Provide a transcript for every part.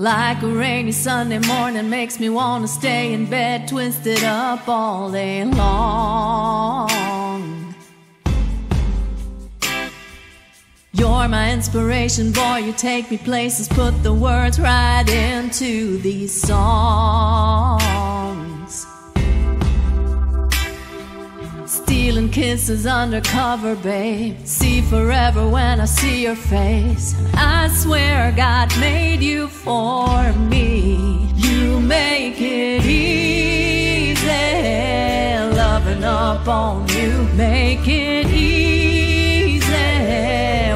Like a rainy Sunday morning makes me want to stay in bed twisted up all day long. You're my inspiration, boy. You take me places, put the words right into these songs. Stealing kisses undercover, babe. See forever when I see your face. I swear God made you for me. You make it easy. Loving up on you, make it easy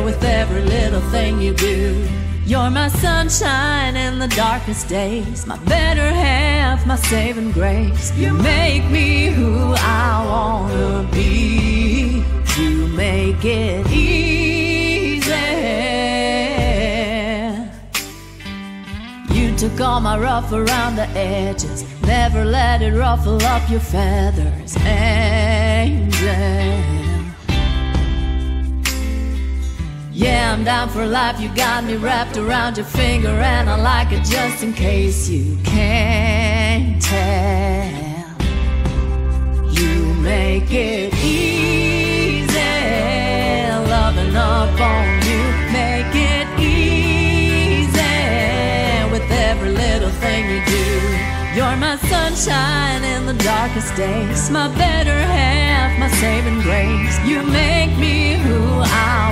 with every little thing you do. You're my sunshine in the darkest days, my better half, my saving grace. You make me who I wanna be. You make it easy. You took all my rough around the edges, never let it ruffle up your feathers, angel. Yeah, I'm down for life. You got me wrapped around your finger, and I like it just in case you tell. You make it easy, loving up on you. Make it easy with every little thing you do. You're my sunshine in the darkest days, my better half, my saving grace. You make me who I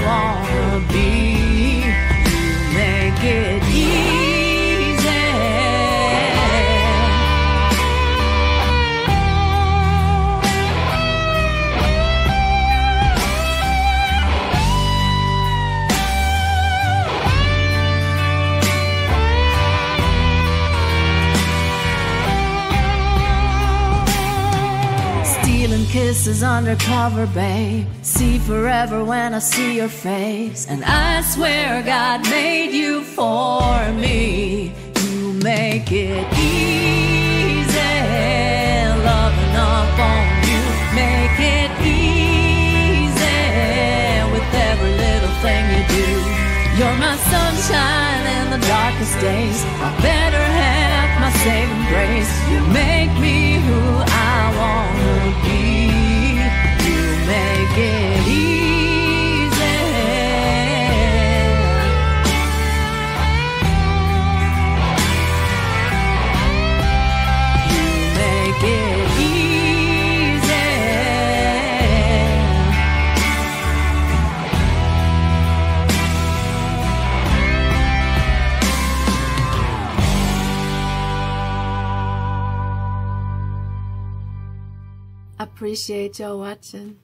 kisses undercover, babe. See forever when I see your face. And I swear God made you for me. You make it easy. Loving up on you. Make it easy with every little thing you do. You're my sunshine in the darkest days. My better half, my saving grace. You make me Appreciate y'all watching.